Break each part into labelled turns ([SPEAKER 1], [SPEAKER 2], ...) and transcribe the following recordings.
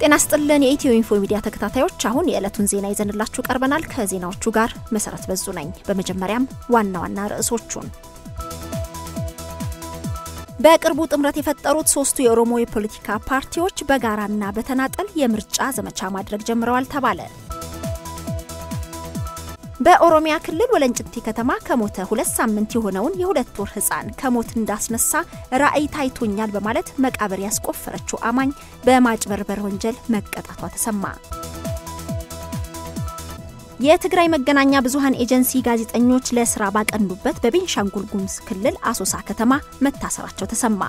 [SPEAKER 1] ጤና ስጥልን የኢትዮ ኢንፎ ሚዲያ ተከታታዮች፣ አሁን የዕለቱን ዜና ይዘንላችሁ ቀርበናል። ከዜናዎቹ ጋር መሰረት በዙ ነኝ። በመጀመሪያም ዋና ዋና ርዕሶቹን በቅርቡ ጥምረት የፈጠሩት ሶስቱ የኦሮሞ የፖለቲካ ፓርቲዎች በጋራና በተናጠል የምርጫ ዘመቻ ማድረግ ጀምረዋል ተባለ። በኦሮሚያ ክልል ወለንጭቲ ከተማ ከሞተ ሁለት ሳምንት የሆነውን የሁለት ወር ሕፃን ከሞት እንዳስነሳ ራዕይ ታይቶኛል በማለት መቃብር ያስቆፈረችው አማኝ በማጭበርበር ወንጀል መቀጣቷ ተሰማ። የትግራይ መገናኛ ብዙኃን ኤጀንሲ ጋዜጠኞች ለስራ ባቀኑበት በቤንሻንጉል ጉሙዝ ክልል አሶሳ ከተማ መታሰራቸው ተሰማ።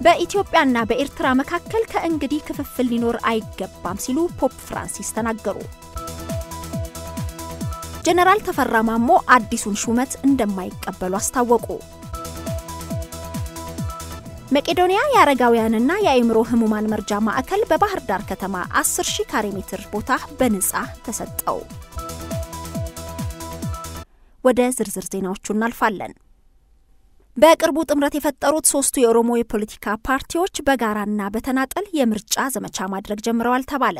[SPEAKER 1] በኢትዮጵያና በኤርትራ መካከል ከእንግዲህ ክፍፍል ሊኖር አይገባም ሲሉ ፖፕ ፍራንሲስ ተናገሩ። ጀነራል ተፈራ ማሞ አዲሱን ሹመት እንደማይቀበሉ አስታወቁ። መቄዶንያ የአረጋውያንና የአእምሮ ህሙማን መርጃ ማዕከል በባህር ዳር ከተማ 10 ሺህ ካሬ ሜትር ቦታ በነጻ ተሰጠው። ወደ ዝርዝር ዜናዎቹ እናልፋለን። በቅርቡ ጥምረት የፈጠሩት ሶስቱ የኦሮሞ የፖለቲካ ፓርቲዎች በጋራና በተናጠል የምርጫ ዘመቻ ማድረግ ጀምረዋል ተባለ።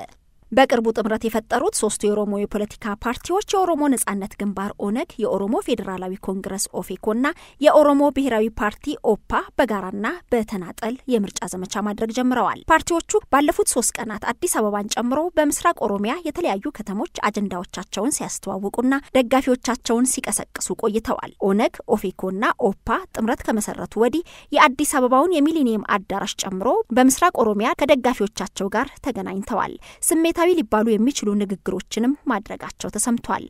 [SPEAKER 1] በቅርቡ ጥምረት የፈጠሩት ሶስቱ የኦሮሞ የፖለቲካ ፓርቲዎች የኦሮሞ ነጻነት ግንባር ኦነግ፣ የኦሮሞ ፌዴራላዊ ኮንግረስ ኦፌኮና የኦሮሞ ብሔራዊ ፓርቲ ኦፓ በጋራና በተናጠል የምርጫ ዘመቻ ማድረግ ጀምረዋል። ፓርቲዎቹ ባለፉት ሶስት ቀናት አዲስ አበባን ጨምሮ በምስራቅ ኦሮሚያ የተለያዩ ከተሞች አጀንዳዎቻቸውን ሲያስተዋውቁና ደጋፊዎቻቸውን ሲቀሰቅሱ ቆይተዋል። ኦነግ፣ ኦፌኮና ኦፓ ጥምረት ከመሰረቱ ወዲህ የአዲስ አበባውን የሚሊኒየም አዳራሽ ጨምሮ በምስራቅ ኦሮሚያ ከደጋፊዎቻቸው ጋር ተገናኝተዋል። ስሜታዊ ሊባሉ የሚችሉ ንግግሮችንም ማድረጋቸው ተሰምቷል።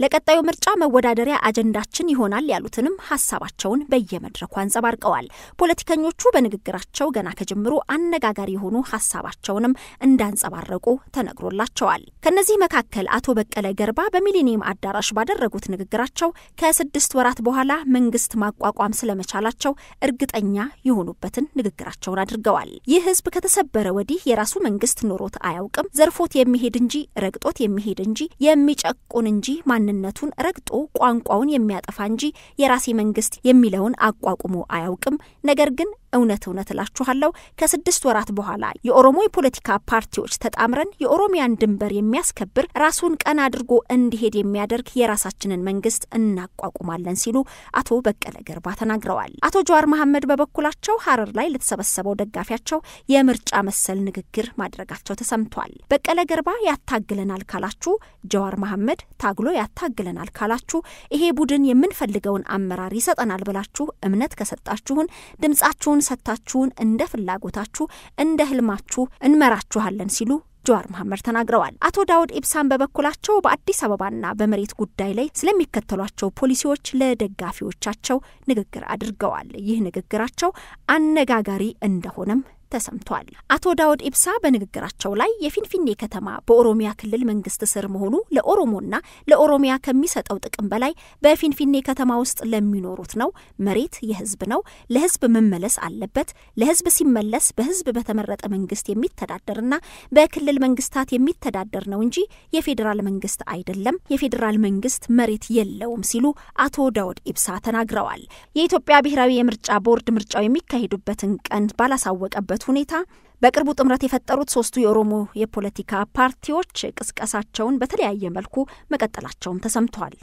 [SPEAKER 1] ለቀጣዩ ምርጫ መወዳደሪያ አጀንዳችን ይሆናል ያሉትንም ሀሳባቸውን በየመድረኩ አንጸባርቀዋል። ፖለቲከኞቹ በንግግራቸው ገና ከጅምሩ አነጋጋሪ የሆኑ ሀሳባቸውንም እንዳንጸባረቁ ተነግሮላቸዋል። ከነዚህ መካከል አቶ በቀለ ገርባ በሚሊኒየም አዳራሽ ባደረጉት ንግግራቸው ከስድስት ወራት በኋላ መንግስት ማቋቋም ስለመቻላቸው እርግጠኛ የሆኑበትን ንግግራቸውን አድርገዋል። ይህ ህዝብ ከተሰበረ ወዲህ የራሱ መንግስት ኖሮት አያውቅም። ዘርፎት የሚሄድ እንጂ ረግጦት የሚሄድ እንጂ የሚጨቁን እንጂ ማንነቱን ረግጦ ቋንቋውን የሚያጠፋ እንጂ የራሴ መንግስት የሚለውን አቋቁሞ አያውቅም። ነገር ግን እውነት እውነት እላችኋለሁ ከስድስት ወራት በኋላ የኦሮሞ የፖለቲካ ፓርቲዎች ተጣምረን የኦሮሚያን ድንበር የሚያስከብር ራሱን ቀና አድርጎ እንዲሄድ የሚያደርግ የራሳችንን መንግስት እናቋቁማለን ሲሉ አቶ በቀለ ገርባ ተናግረዋል። አቶ ጀዋር መሐመድ በበኩላቸው ሀረር ላይ ለተሰበሰበው ደጋፊያቸው የምርጫ መሰል ንግግር ማድረጋቸው ተሰምቷል። በቀለ ገርባ ያታግለናል ካላችሁ፣ ጀዋር መሐመድ ታግሎ ያታግለናል ካላችሁ፣ ይሄ ቡድን የምንፈልገውን አመራር ይሰጠናል ብላችሁ እምነት ከሰጣችሁን ድምጻችሁን ሰጥታችሁን እንደ ፍላጎታችሁ እንደ ህልማችሁ እንመራችኋለን ሲሉ ጀዋር መሐመድ ተናግረዋል። አቶ ዳውድ ኢብሳን በበኩላቸው በአዲስ አበባና በመሬት ጉዳይ ላይ ስለሚከተሏቸው ፖሊሲዎች ለደጋፊዎቻቸው ንግግር አድርገዋል። ይህ ንግግራቸው አነጋጋሪ እንደሆነም ተሰምቷል። አቶ ዳውድ ኢብሳ በንግግራቸው ላይ የፊንፊኔ ከተማ በኦሮሚያ ክልል መንግስት ስር መሆኑ ለኦሮሞና ለኦሮሚያ ከሚሰጠው ጥቅም በላይ በፊንፊኔ ከተማ ውስጥ ለሚኖሩት ነው። መሬት የህዝብ ነው፣ ለህዝብ መመለስ አለበት። ለህዝብ ሲመለስ በህዝብ በተመረጠ መንግስት የሚተዳደርና በክልል መንግስታት የሚተዳደር ነው እንጂ የፌዴራል መንግስት አይደለም። የፌዴራል መንግስት መሬት የለውም ሲሉ አቶ ዳውድ ኢብሳ ተናግረዋል። የኢትዮጵያ ብሔራዊ የምርጫ ቦርድ ምርጫው የሚካሄዱበትን ቀን ባላሳወቀበት ሁኔታ በቅርቡ ጥምረት የፈጠሩት ሶስቱ የኦሮሞ የፖለቲካ ፓርቲዎች ቅስቀሳቸውን በተለያየ መልኩ መቀጠላቸውም ተሰምተዋል።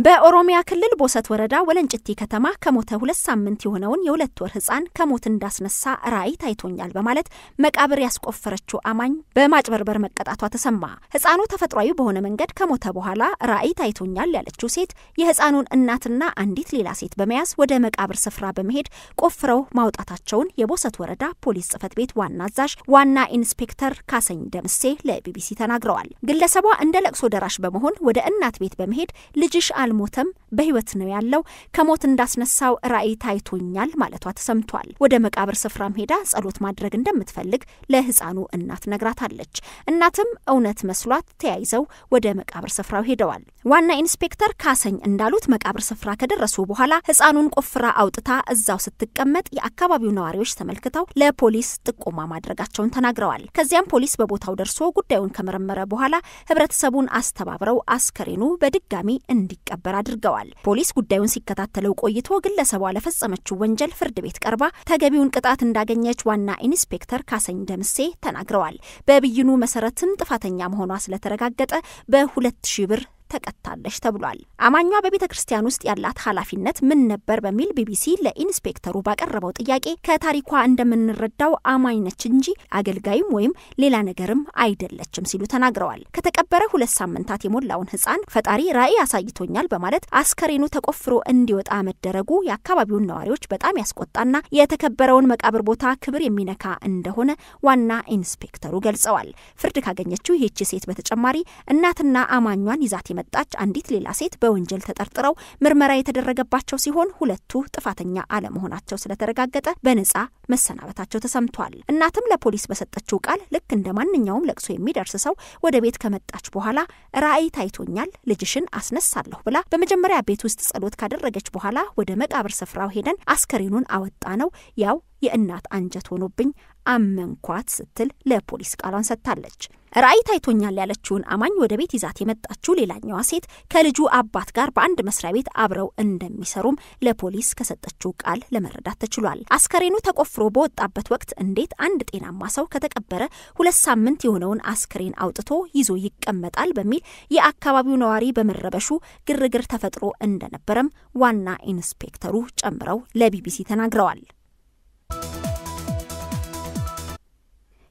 [SPEAKER 1] በኦሮሚያ ክልል ቦሰት ወረዳ ወለንጭቲ ከተማ ከሞተ ሁለት ሳምንት የሆነውን የሁለት ወር ህፃን ከሞት እንዳስነሳ ራዕይ ታይቶኛል በማለት መቃብር ያስቆፈረችው አማኝ በማጭበርበር መቀጣቷ ተሰማ። ህፃኑ ተፈጥሯዊ በሆነ መንገድ ከሞተ በኋላ ራዕይ ታይቶኛል ያለችው ሴት የህፃኑን እናትና አንዲት ሌላ ሴት በመያዝ ወደ መቃብር ስፍራ በመሄድ ቆፍረው ማውጣታቸውን የቦሰት ወረዳ ፖሊስ ጽህፈት ቤት ዋና አዛዥ ዋና ኢንስፔክተር ካሰኝ ደምሴ ለቢቢሲ ተናግረዋል። ግለሰቧ እንደ ለቅሶ ደራሽ በመሆን ወደ እናት ቤት በመሄድ ልጅሽ አልሞተም፣ በህይወት ነው ያለው፣ ከሞት እንዳስነሳው ራዕይ ታይቶኛል ማለቷ ተሰምቷል። ወደ መቃብር ስፍራም ሄዳ ጸሎት ማድረግ እንደምትፈልግ ለህፃኑ እናት ነግራታለች። እናትም እውነት መስሏት ተያይዘው ወደ መቃብር ስፍራው ሄደዋል። ዋና ኢንስፔክተር ካሰኝ እንዳሉት መቃብር ስፍራ ከደረሱ በኋላ ህፃኑን ቆፍራ አውጥታ እዛው ስትቀመጥ የአካባቢው ነዋሪዎች ተመልክተው ለፖሊስ ጥቆማ ማድረጋቸውን ተናግረዋል። ከዚያም ፖሊስ በቦታው ደርሶ ጉዳዩን ከመረመረ በኋላ ህብረተሰቡን አስተባብረው አስከሬኑ በድጋሚ እንዲቀ እንዲቀበር አድርገዋል። ፖሊስ ጉዳዩን ሲከታተለው ቆይቶ ግለሰቧ ለፈጸመችው ወንጀል ፍርድ ቤት ቀርባ ተገቢውን ቅጣት እንዳገኘች ዋና ኢንስፔክተር ካሰኝ ደምሴ ተናግረዋል። በብይኑ መሰረትም ጥፋተኛ መሆኗ ስለተረጋገጠ በሁለት ሺህ ብር ተቀጣለች ተብሏል። አማኟ በቤተ ክርስቲያን ውስጥ ያላት ኃላፊነት ምን ነበር በሚል ቢቢሲ ለኢንስፔክተሩ ባቀረበው ጥያቄ ከታሪኳ እንደምንረዳው አማኝ ነች እንጂ አገልጋይም ወይም ሌላ ነገርም አይደለችም ሲሉ ተናግረዋል። ከተቀበረ ሁለት ሳምንታት የሞላውን ሕፃን ፈጣሪ ራዕይ አሳይቶኛል በማለት አስከሬኑ ተቆፍሮ እንዲወጣ መደረጉ የአካባቢውን ነዋሪዎች በጣም ያስቆጣና የተከበረውን መቃብር ቦታ ክብር የሚነካ እንደሆነ ዋና ኢንስፔክተሩ ገልጸዋል። ፍርድ ካገኘችው ይህቺ ሴት በተጨማሪ እናትና አማኟን ይዛት መጣች አንዲት ሌላ ሴት በወንጀል ተጠርጥረው ምርመራ የተደረገባቸው ሲሆን ሁለቱ ጥፋተኛ አለመሆናቸው ስለተረጋገጠ በነጻ መሰናበታቸው ተሰምቷል። እናትም ለፖሊስ በሰጠችው ቃል ልክ እንደ ማንኛውም ለቅሶ የሚደርስ ሰው ወደ ቤት ከመጣች በኋላ ራዕይ ታይቶኛል፣ ልጅሽን አስነሳለሁ ብላ በመጀመሪያ ቤት ውስጥ ጸሎት ካደረገች በኋላ ወደ መቃብር ስፍራው ሄደን አስከሬኑን አወጣ ነው ያው የእናት አንጀት ሆኖብኝ አመንኳት ስትል ለፖሊስ ቃሏን ሰጥታለች። ራዕይ ታይቶኛል ያለችውን አማኝ ወደ ቤት ይዛት የመጣችው ሌላኛዋ ሴት ከልጁ አባት ጋር በአንድ መስሪያ ቤት አብረው እንደሚሰሩም ለፖሊስ ከሰጠችው ቃል ለመረዳት ተችሏል። አስከሬኑ ተቆፍሮ በወጣበት ወቅት እንዴት አንድ ጤናማ ሰው ከተቀበረ ሁለት ሳምንት የሆነውን አስክሬን አውጥቶ ይዞ ይቀመጣል በሚል የአካባቢው ነዋሪ በመረበሹ ግርግር ተፈጥሮ እንደነበረም ዋና ኢንስፔክተሩ ጨምረው ለቢቢሲ ተናግረዋል።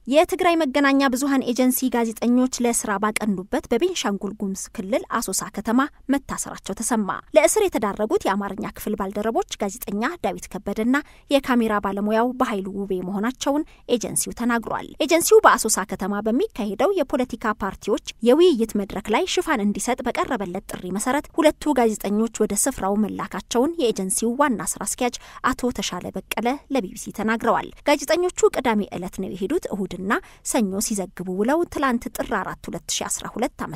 [SPEAKER 1] የትግራይ መገናኛ ብዙኃን ኤጀንሲ ጋዜጠኞች ለስራ ባቀኑበት በቤንሻንጉል ጉሙዝ ክልል አሶሳ ከተማ መታሰራቸው ተሰማ። ለእስር የተዳረጉት የአማርኛ ክፍል ባልደረቦች ጋዜጠኛ ዳዊት ከበደና የካሜራ ባለሙያው በኃይሉ ውቤ መሆናቸውን ኤጀንሲው ተናግሯል። ኤጀንሲው በአሶሳ ከተማ በሚካሄደው የፖለቲካ ፓርቲዎች የውይይት መድረክ ላይ ሽፋን እንዲሰጥ በቀረበለት ጥሪ መሰረት ሁለቱ ጋዜጠኞች ወደ ስፍራው መላካቸውን የኤጀንሲው ዋና ስራ አስኪያጅ አቶ ተሻለ በቀለ ለቢቢሲ ተናግረዋል። ጋዜጠኞቹ ቅዳሜ ዕለት ነው የሄዱት እሁድ ና ሰኞ ሲዘግቡ ውለው ትላንት ጥር 4 2012 ዓ ም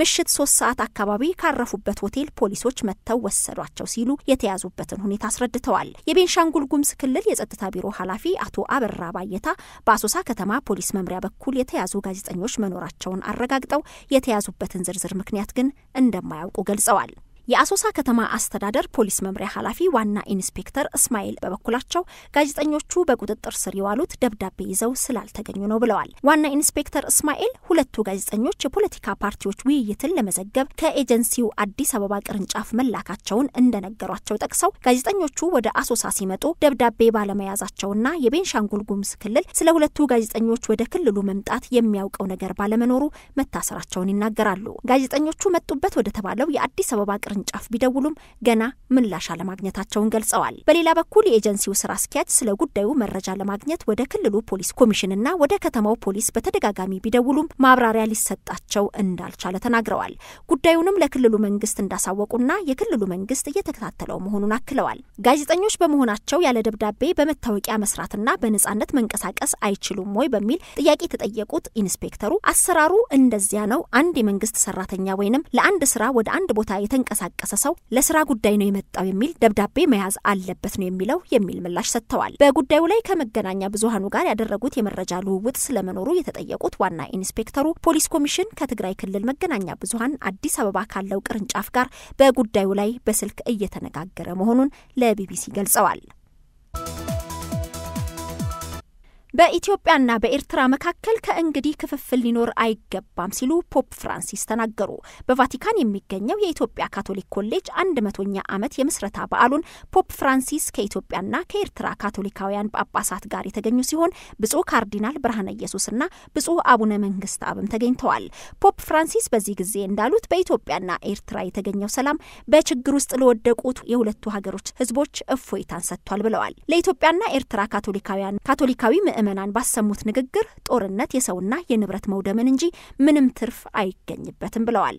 [SPEAKER 1] ምሽት ሶስት ሰዓት አካባቢ ካረፉበት ሆቴል ፖሊሶች መጥተው ወሰዷቸው ሲሉ የተያዙበትን ሁኔታ አስረድተዋል። የቤንሻንጉል ጉሙዝ ክልል የጸጥታ ቢሮ ኃላፊ አቶ አበራ ባየታ በአሶሳ ከተማ ፖሊስ መምሪያ በኩል የተያዙ ጋዜጠኞች መኖራቸውን አረጋግጠው የተያዙበትን ዝርዝር ምክንያት ግን እንደማያውቁ ገልጸዋል። የአሶሳ ከተማ አስተዳደር ፖሊስ መምሪያ ኃላፊ ዋና ኢንስፔክተር እስማኤል በበኩላቸው ጋዜጠኞቹ በቁጥጥር ስር የዋሉት ደብዳቤ ይዘው ስላልተገኙ ነው ብለዋል። ዋና ኢንስፔክተር እስማኤል ሁለቱ ጋዜጠኞች የፖለቲካ ፓርቲዎች ውይይትን ለመዘገብ ከኤጀንሲው አዲስ አበባ ቅርንጫፍ መላካቸውን እንደነገሯቸው ጠቅሰው ጋዜጠኞቹ ወደ አሶሳ ሲመጡ ደብዳቤ ባለመያዛቸውና የቤንሻንጉል ጉሙዝ ክልል ስለ ሁለቱ ጋዜጠኞች ወደ ክልሉ መምጣት የሚያውቀው ነገር ባለመኖሩ መታሰራቸውን ይናገራሉ። ጋዜጠኞቹ መጡበት ወደ ተባለው የአዲስ አበባ ቅርንጫፍ ቢደውሉም ገና ምላሽ አለማግኘታቸውን ገልጸዋል። በሌላ በኩል የኤጀንሲው ስራ አስኪያጅ ስለ ጉዳዩ መረጃ ለማግኘት ወደ ክልሉ ፖሊስ ኮሚሽንና ወደ ከተማው ፖሊስ በተደጋጋሚ ቢደውሉም ማብራሪያ ሊሰጣቸው እንዳልቻለ ተናግረዋል። ጉዳዩንም ለክልሉ መንግስት እንዳሳወቁና የክልሉ መንግስት እየተከታተለው መሆኑን አክለዋል። ጋዜጠኞች በመሆናቸው ያለ ደብዳቤ በመታወቂያ መስራትና በነጻነት መንቀሳቀስ አይችሉም ወይ በሚል ጥያቄ የተጠየቁት ኢንስፔክተሩ አሰራሩ እንደዚያ ነው። አንድ የመንግስት ሰራተኛ ወይንም ለአንድ ስራ ወደ አንድ ቦታ የተንቀሳቀሰ ሰው ለስራ ጉዳይ ነው የመጣው የሚል ደብዳቤ መያዝ አለበት ነው የሚለው የሚል ምላሽ ሰጥተዋል። በጉዳዩ ላይ ከመገናኛ ብዙሃኑ ጋር ያደረጉት የመረጃ ልውውጥ ስለመኖሩ የተጠየቁት ዋና ኢንስፔክተሩ ፖሊስ ኮሚሽን ከትግራይ ክልል መገናኛ ብዙሃን አዲስ አበባ ካለው ቅርንጫፍ ጋር በጉዳዩ ላይ በስልክ እየተነጋገረ መሆኑን ለቢቢሲ ገልጸዋል። በኢትዮጵያና በኤርትራ መካከል ከእንግዲህ ክፍፍል ሊኖር አይገባም ሲሉ ፖፕ ፍራንሲስ ተናገሩ። በቫቲካን የሚገኘው የኢትዮጵያ ካቶሊክ ኮሌጅ አንድ መቶኛ ዓመት የምስረታ በዓሉን ፖፕ ፍራንሲስ ከኢትዮጵያና ከኤርትራ ካቶሊካውያን ጳጳሳት ጋር የተገኙ ሲሆን ብፁዕ ካርዲናል ብርሃነ ኢየሱስና ብፁዕ አቡነ መንግስት አብም ተገኝተዋል። ፖፕ ፍራንሲስ በዚህ ጊዜ እንዳሉት በኢትዮጵያና ኤርትራ የተገኘው ሰላም በችግር ውስጥ ለወደቁት የሁለቱ ሀገሮች ሕዝቦች እፎይታን ሰጥቷል ብለዋል። ለኢትዮጵያና ኤርትራ ካቶሊካውያን ካቶሊካዊ ምዕመናን ባሰሙት ንግግር ጦርነት የሰውና የንብረት መውደምን እንጂ ምንም ትርፍ አይገኝበትም ብለዋል።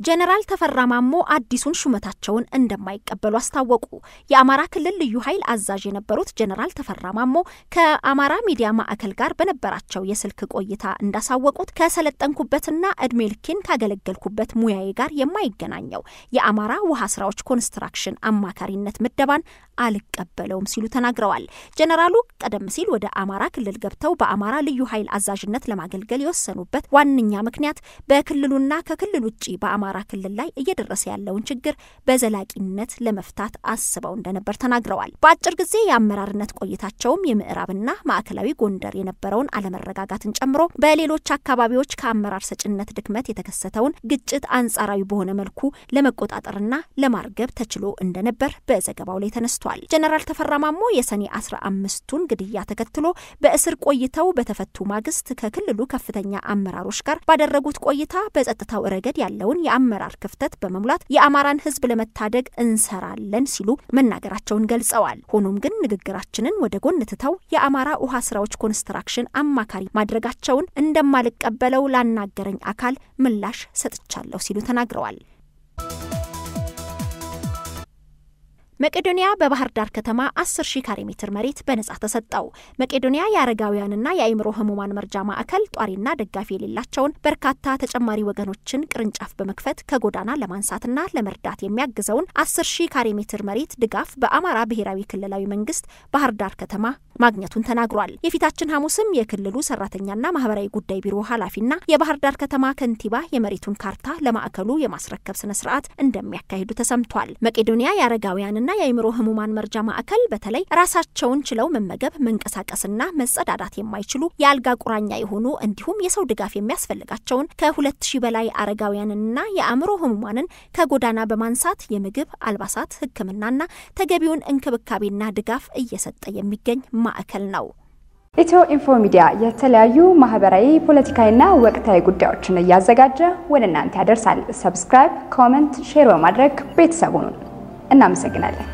[SPEAKER 1] ጀነራል ተፈራ ማሞ አዲሱን ሹመታቸውን እንደማይቀበሉ አስታወቁ። የአማራ ክልል ልዩ ኃይል አዛዥ የነበሩት ጀነራል ተፈራ ማሞ ከአማራ ሚዲያ ማዕከል ጋር በነበራቸው የስልክ ቆይታ እንዳሳወቁት ከሰለጠንኩበትና እድሜ ልኬን ካገለገልኩበት ሙያዬ ጋር የማይገናኘው የአማራ ውሃ ስራዎች ኮንስትራክሽን አማካሪነት ምደባን አልቀበለውም ሲሉ ተናግረዋል። ጀነራሉ ቀደም ሲል ወደ አማራ ክልል ገብተው በአማራ ልዩ ኃይል አዛዥነት ለማገልገል የወሰኑበት ዋነኛ ምክንያት በክልሉና ከክልል ውጭ በአማራ ክልል ላይ እየደረሰ ያለውን ችግር በዘላቂነት ለመፍታት አስበው እንደነበር ተናግረዋል። በአጭር ጊዜ የአመራርነት ቆይታቸውም የምዕራብና ማዕከላዊ ጎንደር የነበረውን አለመረጋጋትን ጨምሮ በሌሎች አካባቢዎች ከአመራር ሰጭነት ድክመት የተከሰተውን ግጭት አንጻራዊ በሆነ መልኩ ለመቆጣጠርና ለማርገብ ተችሎ እንደነበር በዘገባው ላይ ተነስቷል። ጀነራል ተፈራ ማሞ የሰኔ አስራ አምስቱን ግድያ ተከትሎ በእስር ቆይተው በተፈቱ ማግስት ከክልሉ ከፍተኛ አመራሮች ጋር ባደረጉት ቆይታ በጸጥታው ረገድ ያለውን የአመራር ክፍተት በመሙላት የአማራን ሕዝብ ለመታደግ እንሰራለን ሲሉ መናገራቸውን ገልጸዋል። ሆኖም ግን ንግግራችንን ወደ ጎን ትተው የአማራ ውሃ ስራዎች ኮንስትራክሽን አማካሪ ማድረጋቸውን እንደማልቀበለው ላናገረኝ አካል ምላሽ ሰጥቻለሁ ሲሉ ተናግረዋል። መቄዶንያ በባህር ዳር ከተማ 10 ሺህ ካሬ ሜትር መሬት በነጻ ተሰጠው። መቄዶንያ የአረጋውያንና የአእምሮ ህሙማን መርጃ ማዕከል ጧሪና ደጋፊ የሌላቸውን በርካታ ተጨማሪ ወገኖችን ቅርንጫፍ በመክፈት ከጎዳና ለማንሳትና ለመርዳት የሚያግዘውን 10 ሺህ ካሬ ሜትር መሬት ድጋፍ በአማራ ብሔራዊ ክልላዊ መንግስት ባህር ዳር ከተማ ማግኘቱን ተናግሯል። የፊታችን ሐሙስም የክልሉ ሰራተኛና ማህበራዊ ጉዳይ ቢሮ ኃላፊና የባህር ዳር ከተማ ከንቲባ የመሬቱን ካርታ ለማዕከሉ የማስረከብ ስነ ስርዓት እንደሚያካሂዱ ተሰምቷል። መቄዶንያ የአረጋውያንና የአእምሮ ህሙማን መርጃ ማዕከል በተለይ ራሳቸውን ችለው መመገብ፣ መንቀሳቀስና መጸዳዳት የማይችሉ የአልጋ ቁራኛ የሆኑ እንዲሁም የሰው ድጋፍ የሚያስፈልጋቸውን ከሁለት ሺህ በላይ አረጋውያንንና የአእምሮ ህሙማንን ከጎዳና በማንሳት የምግብ አልባሳት፣ ሕክምናና ተገቢውን እንክብካቤና ድጋፍ እየሰጠ የሚገኝ ማዕከል ነው።
[SPEAKER 2] ኢትዮ ኢንፎ ሚዲያ የተለያዩ ማህበራዊ፣ ፖለቲካዊና ወቅታዊ ጉዳዮችን እያዘጋጀ ወደ እናንተ ያደርሳል። subscribe፣ comment፣ share በማድረግ ቤተሰቡን እናመሰግናለን።